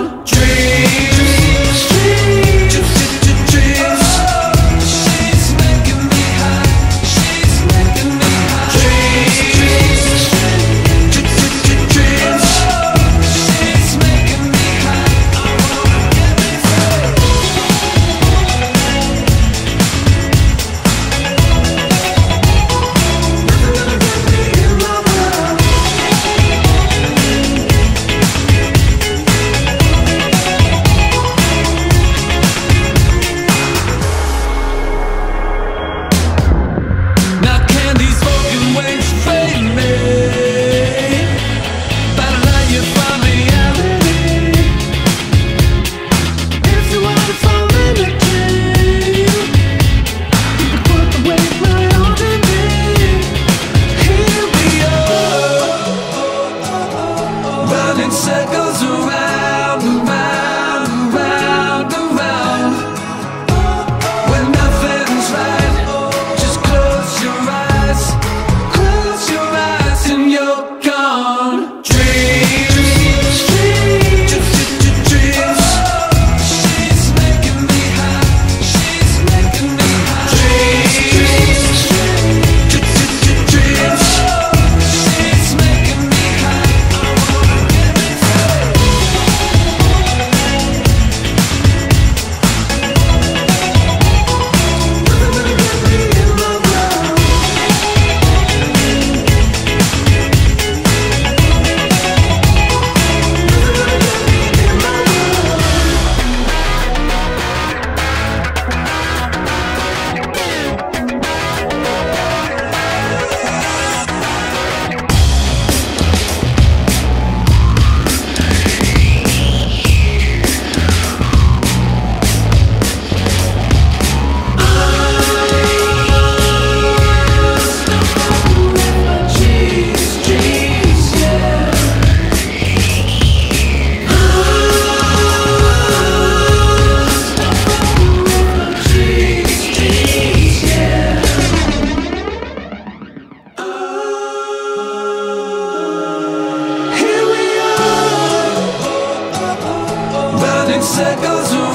gone. Circles.